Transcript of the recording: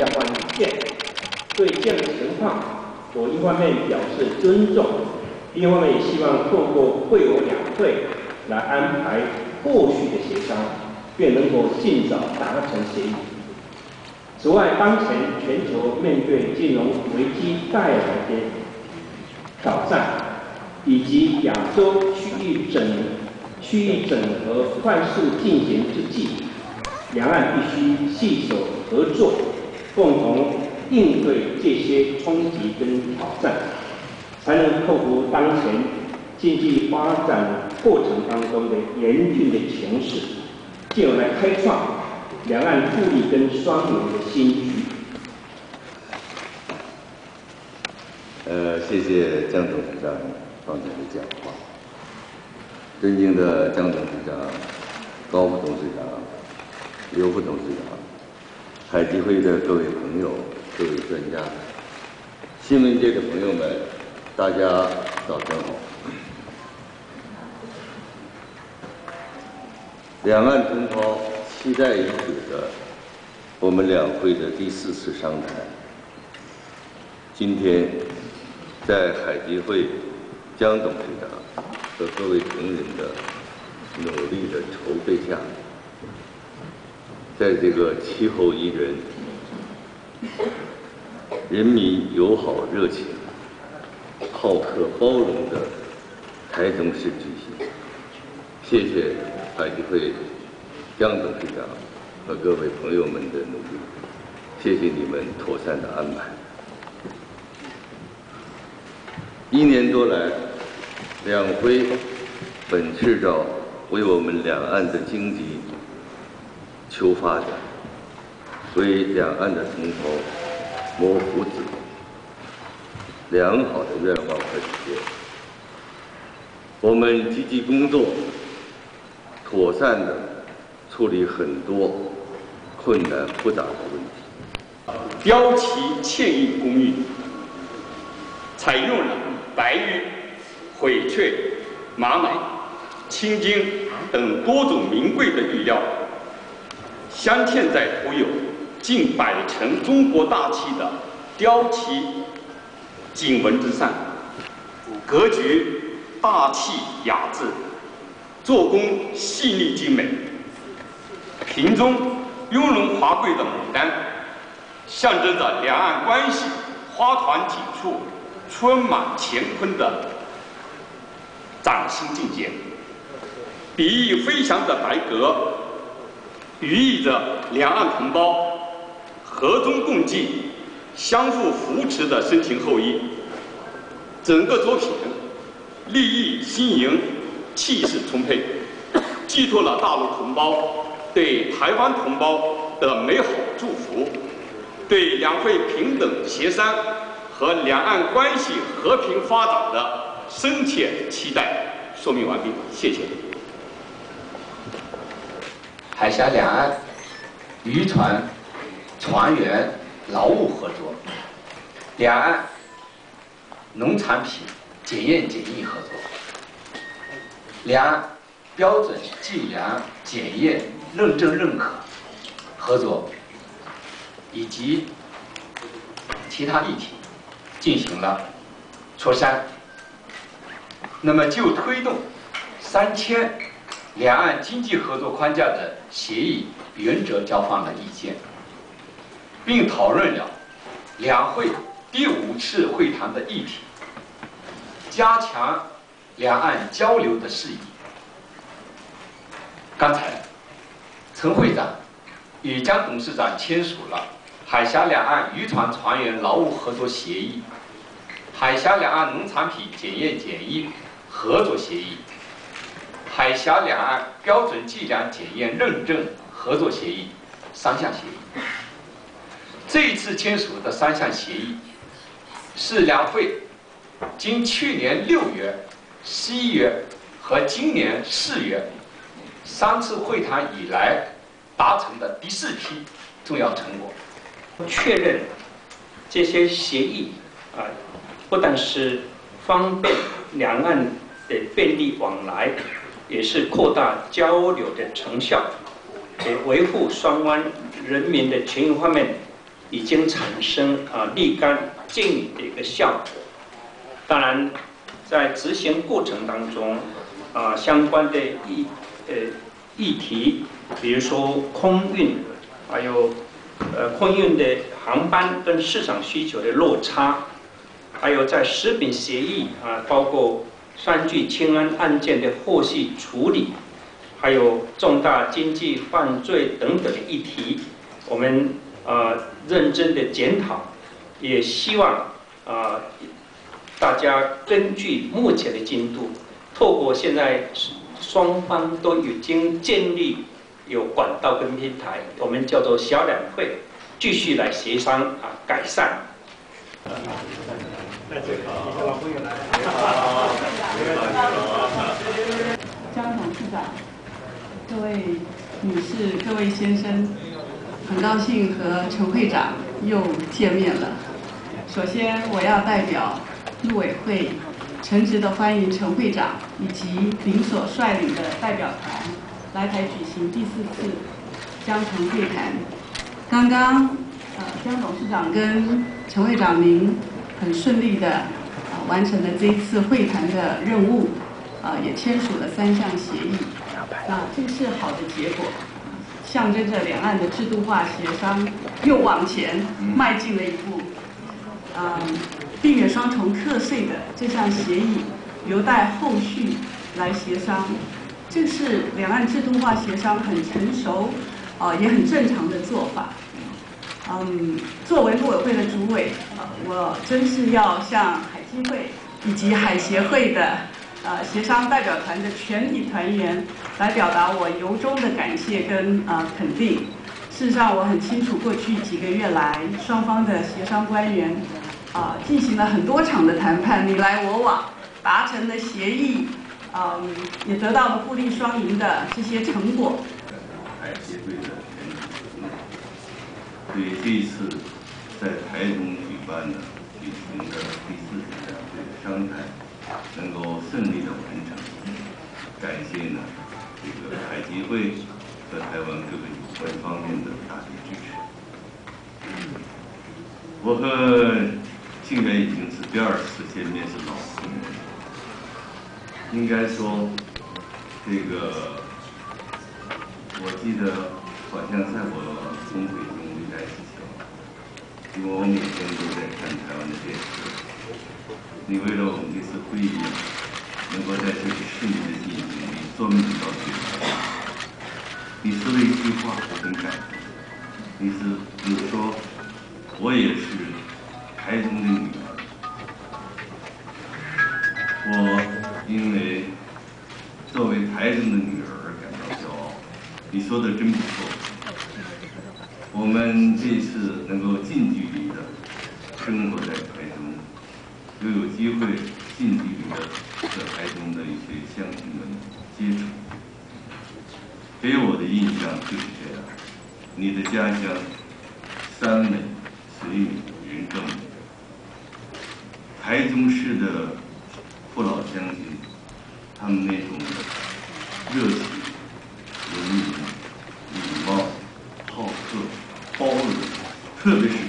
交换意见。对这样的情况，我一方面表示尊重，另一方面也希望透过会我两会来安排后续的协商，便能够尽早达成协议。此外，当前全球面对金融危机带来的挑战，以及亚洲区域整区域整合快速进行之际，两岸必须携手合作，共同应对这些冲击跟挑战，才能克服当前经济发展过程当中的严峻的形势，进而来开创。两岸互利跟双赢的新局。呃，谢谢江董事长刚才的讲话。尊敬的江董事长、高副董事长、刘副董事长、海基会的各位朋友、各位专家、新闻界的朋友们，大家早上好。两岸同胞。期待已久的我们两会的第四次商谈，今天在海基会江董事长和各位同仁的努力的筹备下，在这个气候宜人、人民友好热情、好客包容的台中市举行，谢谢海基会。江董事长和各位朋友们的努力，谢谢你们妥善的安排。一年多来，两会本次着为我们两岸的经济求发展，为两岸的同胞谋福祉，良好的愿望和实现。我们积极工作，妥善的。处理很多困难复杂的问题。标旗嵌印工艺采用了白玉、翡翠、玛瑙、青金等多种名贵的玉料，镶嵌在涂有近百层中国大气的雕漆锦纹之上，格局大气雅致，做工细腻精美。瓶中雍容华贵的牡丹，象征着两岸关系花团锦簇、春满乾坤的崭新境界。比翼飞翔的白鸽，寓意着两岸同胞和衷共济、相互扶持的深情厚谊。整个作品立意新颖、气势充沛，寄托了大陆同胞。对台湾同胞的美好祝福，对两会平等协商和两岸关系和平发展的深切期待，说明完毕。谢谢。海峡两岸渔船船员劳务合作，两岸农产品检验检疫合作，两岸标准计量检验。认证认可合作以及其他议题进行了磋商。那么就推动三签两岸经济合作框架的协议原则交换了意见，并讨论了两会第五次会谈的议题，加强两岸交流的事宜。刚才。陈会长与江董事长签署了海峡两岸渔船船员劳务合作协议、海峡两岸农产品检验检疫合作协议、海峡两岸标准计量检验认证合作协议三项协议。这一次签署的三项协议，是两会经去年六月、十一月和今年四月。三次会谈以来达成的第四批重要成果，确认这些协议啊，不但是方便两岸的便利往来，也是扩大交流的成效，也维护双方人民的权益方面已经产生啊立竿见影的一个效果。当然，在执行过程当中，啊相关的议呃议题，比如说空运，还有呃空运的航班跟市场需求的落差，还有在食品协议啊，包括三聚氰胺案件的后续处理，还有重大经济犯罪等等的议题，我们呃认真的检讨，也希望啊大家根据目前的进度，透过现在双方都已经建立有管道跟平台，我们叫做小两会，继续来协商啊改善。江董事长，各位女士、各位先生，很高兴和陈会长又见面了。首先，我要代表陆委会诚挚的欢迎陈会长以及您所率领的代表团来台举行第四次江城会谈。刚刚，呃，江董事长跟陈会长您很顺利的。完成了这一次会谈的任务，啊，也签署了三项协议，啊，这是好的结果，象征着两岸的制度化协商又往前迈进了一步。嗯，避免双重课税的这项协议留待后续来协商，这是两岸制度化协商很成熟，啊，也很正常的做法。嗯，作为陆委会的主委，我真是要向海基会以及海协会的呃协商代表团的全体团员来表达我由衷的感谢跟呃肯定。事实上，我很清楚过去几个月来双方的协商官员啊进行了很多场的谈判，你来我往，达成了协议，嗯，也得到了互利双赢的这些成果。对这一次在台中举办的举行的第四次两会的商谈能够顺利的完成，感谢呢这个海基会和台湾各个有关方面的大力支持。我和庆元已经是第二次见面，是老朋友。应该说，这个我记得好像在我从北京。因为我每天都在看台湾的电视，你为了我们这次会议能够在这里顺利的进行，你专门到这里来。你说的一句话，我很感动。你是你说，我也是台中的女儿。我因为作为台中的女儿而感到骄傲。你说的真不错。我们这次能够近距离的。生活在，又有机会近距离的和台中的一些乡亲们接触，给我的印象就是这样：你的家乡山美、水美、人更美，台中市的父老乡亲，他们那种热情、文明、礼貌。好客包容，特别是。